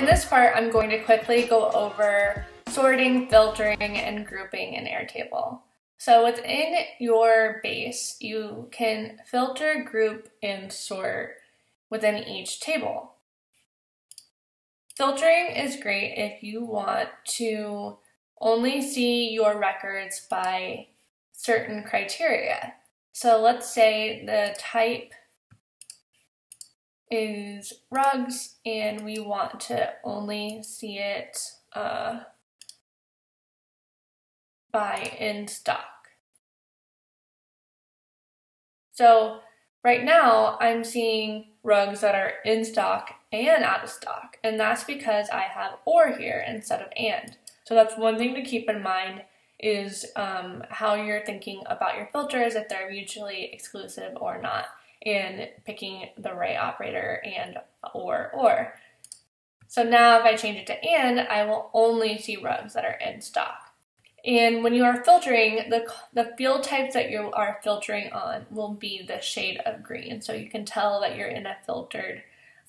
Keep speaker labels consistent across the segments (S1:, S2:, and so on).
S1: In this part, I'm going to quickly go over sorting, filtering, and grouping in Airtable. So within your base, you can filter, group, and sort within each table. Filtering is great if you want to only see your records by certain criteria. So let's say the type is rugs and we want to only see it uh, by in stock. So right now I'm seeing rugs that are in stock and out of stock and that's because I have or here instead of and. So that's one thing to keep in mind is um, how you're thinking about your filters, if they're mutually exclusive or not, and picking the right operator and or or. So now if I change it to and, I will only see rugs that are in stock. And when you are filtering, the, the field types that you are filtering on will be the shade of green. So you can tell that you're in a filtered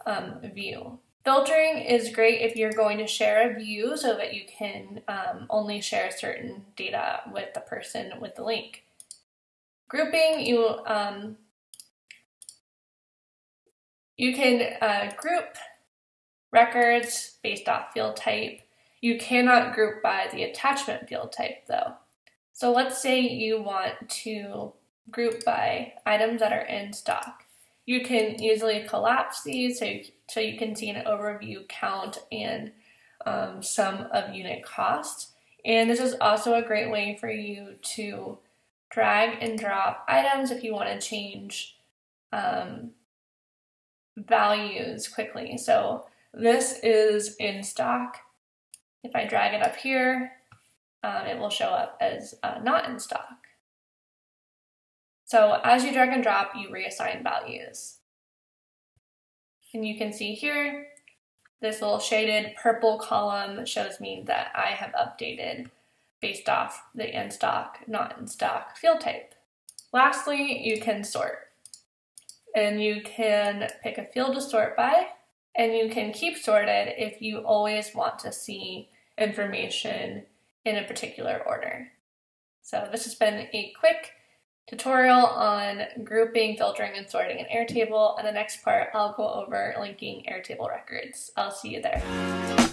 S1: um, view. Filtering is great if you're going to share a view so that you can um, only share certain data with the person with the link. Grouping, you, um, you can uh, group records based off field type. You cannot group by the attachment field type though. So let's say you want to group by items that are in stock. You can easily collapse these so you, so you can see an overview count and um, sum of unit cost. And this is also a great way for you to drag and drop items if you want to change um, values quickly. So this is in stock. If I drag it up here, um, it will show up as uh, not in stock. So as you drag and drop, you reassign values. And you can see here, this little shaded purple column shows me that I have updated based off the in stock, not in stock field type. Lastly, you can sort. And you can pick a field to sort by, and you can keep sorted if you always want to see information in a particular order. So this has been a quick tutorial on grouping, filtering, and sorting in Airtable. And the next part, I'll go over linking Airtable records. I'll see you there.